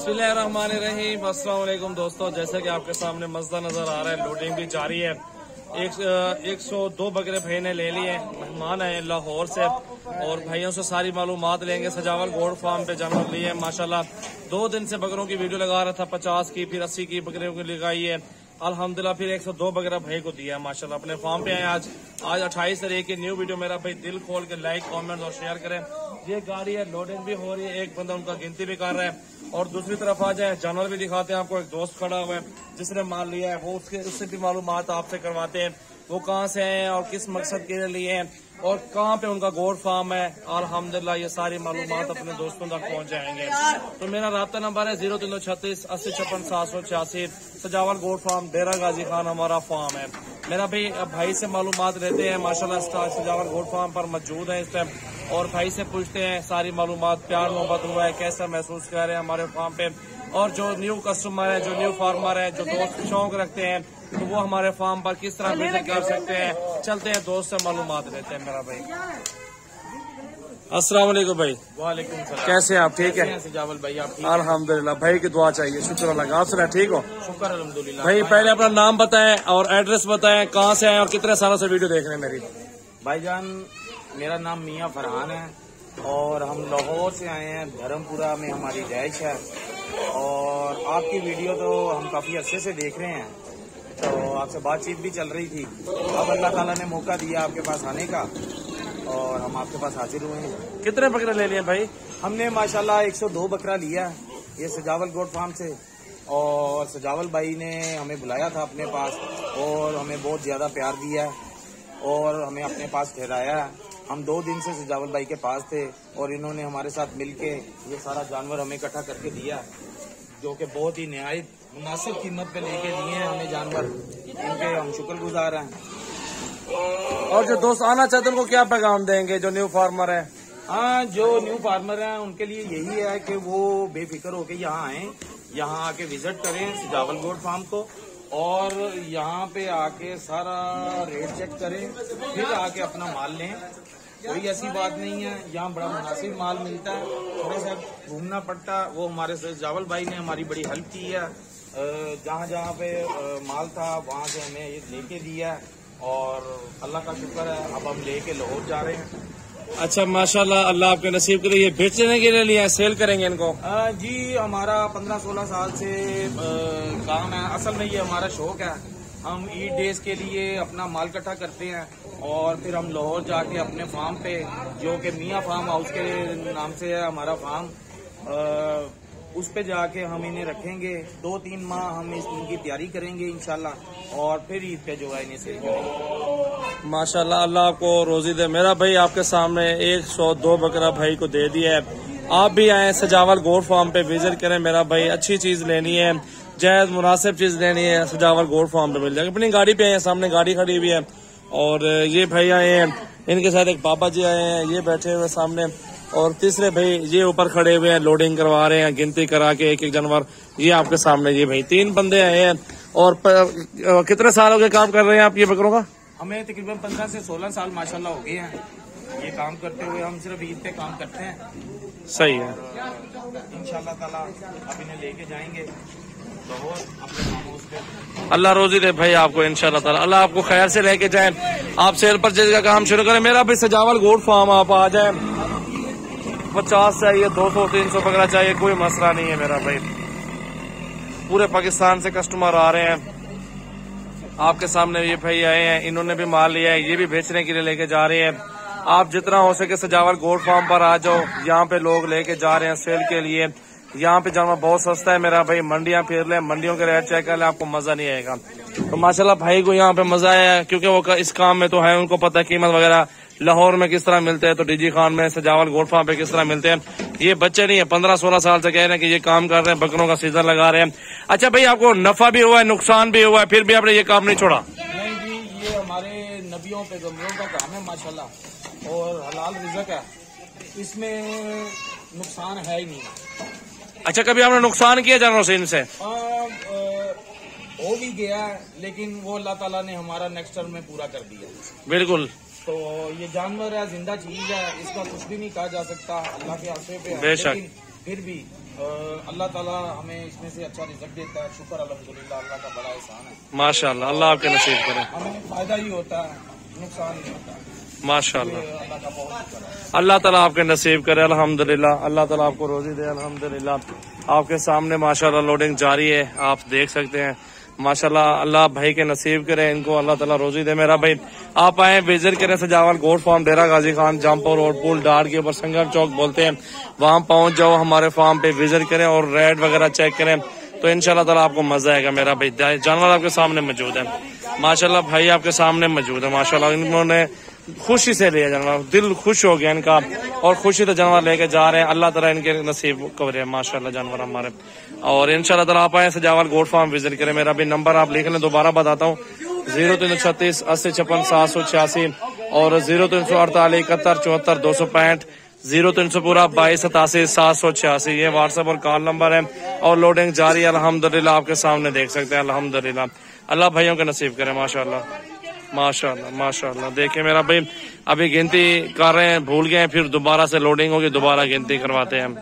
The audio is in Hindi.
रहीम अस्सलाम दोस्तों, जैसे कि आपके सामने मजदा नज़र आ रहा है, लोडिंग भी जारी है। एक एक सौ दो बकरे भाई ने ले लिए, मेहमान आए लाहौर से, और भाइयों से सारी मालूम लेंगे। सजावल गोड फार्म पे जानवर लिए माशाल्लाह। दो दिन से बकरों की वीडियो लगा रहा था, पचास की, फिर अस्सी की बकरियों की लगाई है। अल्हम्दुलिल्लाह, फिर 102 बकरा भाई को दिया माशाल्लाह। अपने फार्म पे आए आज। आज अट्ठाईस तारीख की न्यू वीडियो मेरा भाई दिल खोल के लाइक कॉमेंट और शेयर करें। ये गाड़ी है लोडिंग भी हो रही है, एक बंदा उनका गिनती भी कर रहा है। और दूसरी तरफ़ आ जाए, जानवर भी दिखाते हैं आपको, एक दोस्त खड़ा हुआ है, जिसने मान लिया है, वो उसके, उससे भी मालूम आपसे करवाते हैं, वो कहाँ से हैं और किस मकसद के लिए हैं, और कहाँ पे उनका गोड फार्म है अलहमदिल्ला ये सारी मालूम अपने दोस्तों तक पहुँच जाएँगे। तो मेरा रबता नंबर है ज़ीरो तीन सौ छत्तीस अस्सी छप्पन सात सौ छियासी, सजावल गोड फार्म, डेरा गाजी खान हमारा फार्म है। मेरा भी भाई से मालूम लेते हैं, माशाल्लाह सजावल गोड फार्म पर मौजूद है, इस टाइम और भाई से पूछते हैं सारी मालूम प्यार मोहब्बत हुआ है कैसा महसूस कर रहे हैं हमारे फार्म पे? और जो न्यू कस्टमर है जो न्यू फार्मर है जो दोस्त शौक रखते हैं तो वो हमारे फार्म पर किस तरह विज़िट कर सकते हैं? चलते हैं दोस्त से मालूम लेते हैं मेरा भाई। अस्सलाम भाई। वालेकुम कैसे आप? ठीक है? जावल भाई आप अल्हम्दुलिल्लाह भाई की दुआ चाहिए शुक्र अल्लाह आप सुना ठीक हो? शुक्र अलहमदुल्ला भाई पहले अपना नाम बताएँ और एड्रेस बताएँ कहाँ से आए और कितने सालों से वीडियो देख रहे हैं मेरी? भाईजान मेरा नाम मियाँ फरहान है और हम लाहौर से आए हैं धर्मपुरा में हमारी रहाइश है। और आपकी वीडियो तो हम काफ़ी अच्छे से देख रहे हैं। तो आपसे बातचीत भी चल रही थी। अब अल्लाह ताला ने मौका दिया आपके पास आने का और हम आपके पास हाजिर हुए हैं। कितने बकरे ले लिए भाई? हमने माशाल्लाह 102 बकरा लिया है ये सजावल गोड फार्म से। और सजावल भाई ने हमें बुलाया था अपने पास और हमें बहुत ज़्यादा प्यार दिया और हमें अपने पास ठहराया है। हम दो दिन से सजावल भाई के पास थे और इन्होंने हमारे साथ मिलके ये सारा जानवर हमें इकट्ठा करके दिया जो कि बहुत ही न्याय मुनासिब कीमत पे लेके दिए हैं हमें जानवर। इनके हम शुक्रगुजार हैं। और जो दोस्त आना चाहते हैं उनको क्या पैगाम देंगे जो न्यू फार्मर है? हाँ जो न्यू फार्मर हैं उनके लिए यही है कि वो बेफिक्र होके यहाँ आए यहाँ आके विज़िट करें सजावल गोड फार्म को। और यहाँ पे आके सारा रेट चेक करें, फिर आके अपना माल लें। कोई ऐसी बात नहीं है, यहाँ बड़ा मुनासिब माल मिलता है। थोड़ा सा घूमना पड़ता, वो हमारे से जावल भाई ने हमारी बड़ी हेल्प की है। जहाँ जहाँ पे माल था, वहाँ से हमें ये लेके दिया और अल्लाह का शुक्र है अब हम लेके लाहौर जा रहे हैं। अच्छा माशाल्लाह अल्लाह आपके नसीब करे ये बेचने के लिए लिया सेल करेंगे इनको? आ, जी हमारा पंद्रह सोलह साल से आ, काम है। असल में ये हमारा शौक है। हम ईद डेज़ के लिए अपना माल इकट्ठा करते हैं और फिर हम लाहौर जाके अपने फार्म पे जो कि मियाँ फार्म हाउस के नाम से है हमारा फार्म उस पे जाके हम इन्हें रखेंगे। दो तीन माह हम इस इनकी तैयारी करेंगे इनशाला और फिर ईद पे जो है इन्हें सेल करेंगे। माशाल्लाह, अल्लाह आपको रोजी दे। मेरा भाई आपके सामने एक सौ दो बकरा भाई को दे दिया है। आप भी आए सजावल गोड फार्म पे, विज़िट करें। मेरा भाई अच्छी चीज़ लेनी है जायज़ मुनासिब चीज़ लेनी है, सजावल गोड फार्म पे मिल जाएगी। अपनी गाड़ी पे आए हैं, सामने गाड़ी खड़ी हुई है। और ये भाई आए हैं, इनके साथ एक पापा जी आए हैं, ये बैठे हुए सामने। और तीसरे भाई ये ऊपर खड़े हुए हैं लोडिंग करवा रहे हैं गिनती करा के एक एक जानवर। ये आपके सामने ये भाई तीन बंदे आए हैं। और पर, कितने साल हो गए काम कर रहे हैं आप ये बकरों का? हमें तकरीबन पंद्रह से सोलह साल माशाल्लाह हो गए हैं। ये काम करते हुए हम सिर्फ़ ईद पे काम करते हैं। सही है। इंशाल्लाह ताला अब इन्हें लेके जाएँगे। अल्लाह रोजी दे भाई आपको इनशाला अल्लाह आपको खैर से लेके जाए। आप सेल परचेज का काम शुरू करें। मेरा भाई सजावल गोड फार्म आप आ जाए। पचास चाहिए, दो सौ, तीन सौ पकड़ा चाहिए, कोई मसला नहीं है मेरा भाई। पूरे पाकिस्तान से कस्टमर आ रहे हैं। आपके सामने ये भाई आए हैं, इन्होंने भी माल लिया है, ये भी बेचने के लिए लेके जा रहे हैं। आप जितना हो सके सजावल गोल्ड फार्म पर आ जाओ। यहाँ पे लोग लेके जा रहे हैं सेल के लिए। यहाँ पे जानवर बहुत सस्ता है मेरा भाई। मंडियाँ फिर ले, मंडियों के रेट चेक कर ले, आपको मज़ा नहीं आएगा। तो माशाल्लाह भाई को यहाँ पे मज़ा आया क्योंकि वो इस काम में तो है, उनको पता कीमत वगैरह। लाहौर में किस तरह मिलते हैं? तो डीजी खान में सजावल गोडफा पे किस तरह मिलते हैं? ये बच्चे नहीं है पंद्रह सोलह साल से कह रहे हैं कि ये काम कर रहे हैं बकरों का सीज़न लगा रहे हैं। अच्छा भाई आपको नफा भी हुआ है नुकसान भी हुआ है फिर भी आपने ये काम नहीं छोड़ा? नहीं जी ये हमारे नबियों पे गमरों का काम है माशाल्लाह। और हलाल रिजक है। इसमें नुकसान है ही नहीं। अच्छा कभी आपने नुकसान किया जानवरों से इनसे? हो भी गया लेकिन वो अल्लाह ताला ने हमारा नेक्स्ट टर्म में पूरा कर दिया। बिल्कुल। तो ये जानवर है ज़िंदा चीज़ है इसका कुछ भी नहीं कहा जा सकता। अल्लाह के हाथे पे बेशक। फिर भी अल्लाह ताला हमें इसमें से अच्छा रिज़ल्ट देता है। शुक्र अल्हम्दुलिल्लाह अल्लाह का बड़ा एहसान है। माशाल्लाह अल्लाह आपके नसीब करे। हमें फ़ायदा ही होता है नुकसान नहीं होता माशाल्लाह। अल्लाह ताला आपके नसीब करे अल्हम्दुलिल्लाह। अल्लाह ताला आपको रोजी दे अल्हम्दुलिल्लाह। आपके सामने माशाल्लाह लोडिंग जारी है आप देख सकते हैं। माशाल्लाह, अल्लाह भाई के नसीब करे, इनको अल्लाह ताला रोजी दे। मेरा भाई, आप आए विज़िट करें Sajawal goat farm, Dera Ghazi Khan, Jampur road, पुल डार के ऊपर संगर चौक बोलते हैं। वहाँ पहुँच जाओ, हमारे फार्म पे विज़िट करें और रेड वगैरह चेक करें तो इनशाला ताला आपको मज़ा आएगा। मेरा भाई, जानवर आपके सामने मौजूद है। माशाला भाई आपके सामने मौजूद है माशाला इन्होंने खुशी से लिया जानवर दिल खुश हो गया इनका। और खुशी से जानवर लेके जा रहे हैं। अल्लाह ताला इनके नसीब कवरे माशाल्लाह, जानवर हमारे। और इंशाल्लाह ताला आप आए सजावल गोड फार्म विज़िट करें। मेरा भी नंबर आप लिख लें, दोबारा बताता हूँ। ज़ीरो तीन सौ छत्तीस अस्सी छप्पन सात सौ छियासी और ज़ीरो तीन सौ अड़तालीस इकहत्तर चौहत्तर दो सौ पैंठ ज़ीरो तीन सौ पूरा बाईस सतासी सात सौ छियासी। ये व्हाट्सएप और कॉल नंबर है। और लोडिंग जारी है। अल्हम्दुलिल्लाह, आपके सामने देख सकते हैं। अल्हम्दुलिल्लाह। अल्लाह भाइयों के नसीब करें, माशाल्लाह। माशाल्लाह माशाल्लाह। देखिए मेरा भाई, अभी गिनती कर रहे हैं, भूल गए हैं, फिर दोबारा से लोडिंग होगी, दोबारा गिनती करवाते हैं हम।